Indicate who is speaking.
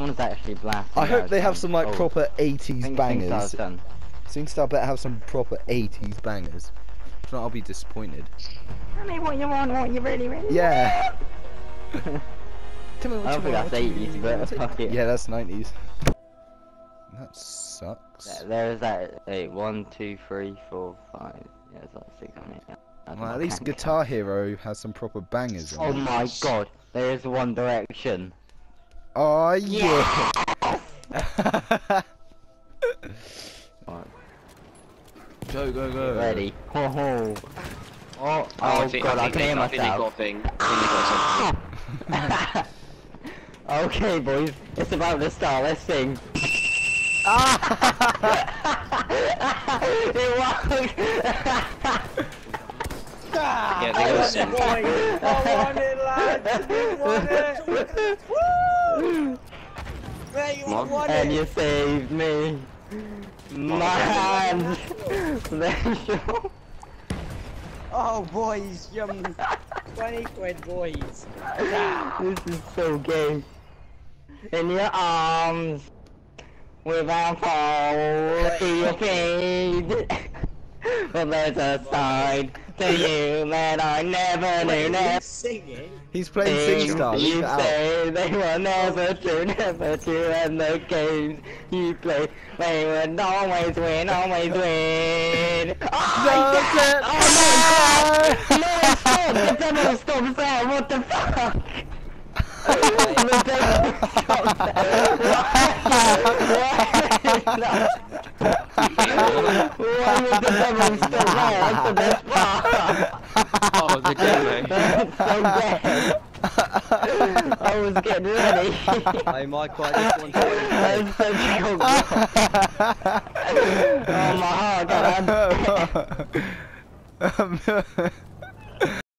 Speaker 1: Someone's actually blasting.
Speaker 2: I hope they have
Speaker 1: some-
Speaker 2: some like
Speaker 1: oh,
Speaker 2: proper
Speaker 1: I
Speaker 2: 80s
Speaker 1: think
Speaker 2: bangers.
Speaker 1: SingStar's done.
Speaker 2: SingStar better have some proper 80s bangers. If not, I'll be disappointed.
Speaker 1: Tell me what you want, what you really, really
Speaker 2: Yeah. Tell me what
Speaker 1: I don't
Speaker 2: you
Speaker 1: think
Speaker 2: want,
Speaker 1: that's 80s, but
Speaker 2: want.
Speaker 1: fuck it.
Speaker 2: Yeah, that's 90s. That sucks.
Speaker 1: There- There's that. Wait, one, two, three, four, five. Yeah, it's like six on it. Yeah.
Speaker 2: Well, at least
Speaker 1: count.
Speaker 2: Guitar Hero has some proper bangers
Speaker 1: Oh
Speaker 2: on it.
Speaker 1: my god, there is One Direction.
Speaker 2: Oh yeah.
Speaker 1: Right,
Speaker 2: go go go.
Speaker 1: ready. Ho ho. Oh,
Speaker 3: Oh,
Speaker 1: oh
Speaker 3: I think,
Speaker 1: god,
Speaker 3: I
Speaker 1: I
Speaker 3: think,
Speaker 1: can hear
Speaker 3: I think they got a
Speaker 1: myself.
Speaker 3: thing. I think they got something.
Speaker 1: okay, boys, it's about to start. Let's sing. it worked.
Speaker 3: Yeah, they got some.
Speaker 4: I want it, lads! You want it! Woo! Mate, you
Speaker 3: Come on.
Speaker 4: want
Speaker 1: and you saved me. My hands. Special.
Speaker 4: Oh, boys, yum! 20 quid, boys!
Speaker 1: This is so gay. In your arms, without fall, your feet. But there's a side to you that I never knew.
Speaker 4: Wait, are
Speaker 1: Never
Speaker 4: you singing?
Speaker 2: He's playing SingStar. Leave
Speaker 1: you
Speaker 2: it out.
Speaker 1: say they were never true, never true, and the games you play, they would always win, always win. Oh,
Speaker 2: Does
Speaker 1: yeah!
Speaker 2: it
Speaker 1: oh no! stop! The devil stops there, what the fuck? the devil stops there. Why would the devil stop there? That's the best part.
Speaker 3: Oh, the game,
Speaker 1: That's so bad. I was getting ready.
Speaker 4: Hey, Michael, I just want to...
Speaker 1: I'm so choked. oh my heart, God, I'm